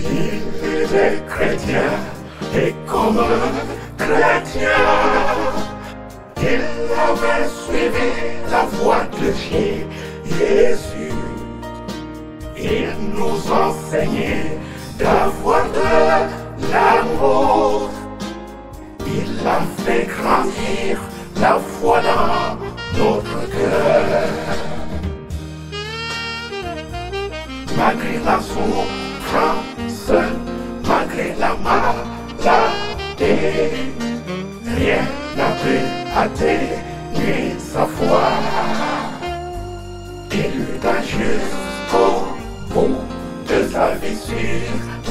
était chrétien et comme chrétien, il avait suivi la voie de Jésus. Il nous enseignait d'avoir de l'amour. Il a fait grandir la foi dans notre cœur. Malgré la souffrance, la maladie, rien n'a pu atténuer sa foi. Il lutta jusqu'au bout de sa vie sur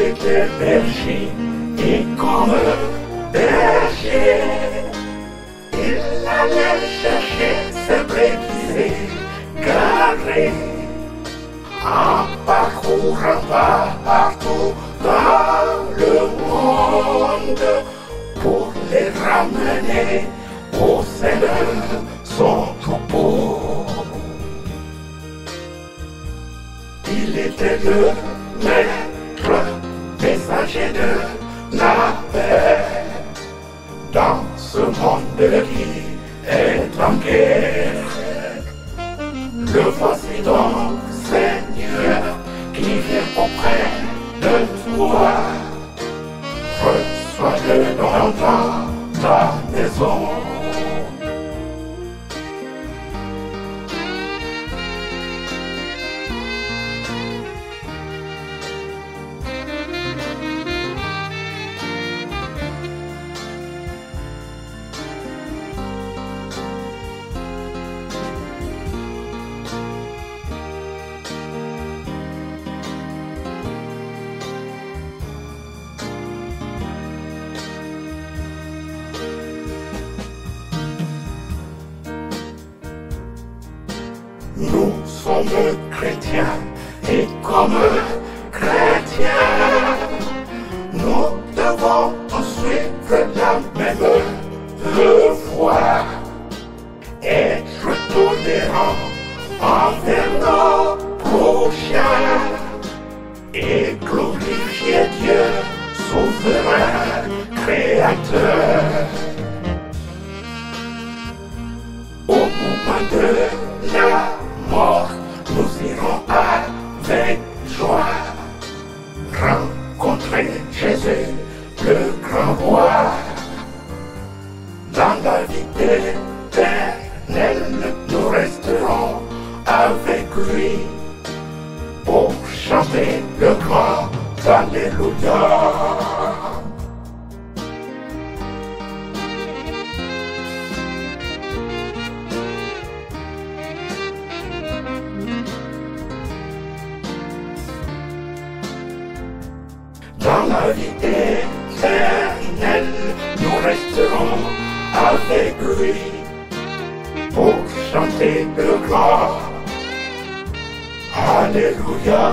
était berger et comme berger, il allait chercher ses brebis garées en parcourant partout dans le monde pour les ramener au Seigneur son troupeau. Il était maître de la paix dans ce monde qui est en guerre. Le voici donc, Seigneur, qui vient auprès de toi. Reçois-le dans ta maison. Nous sommes chrétiens et comme chrétiens, nous devons suivre la même voie, être tolérants envers nos prochains et glorifier Dieu, souverain créateur. Jésus, le grand roi. Dans la vie éternelle, nous resterons avec lui pour chanter le grand Alléluia. Dans la vie éternelle, nous resterons avec lui pour chanter le grand Alléluia.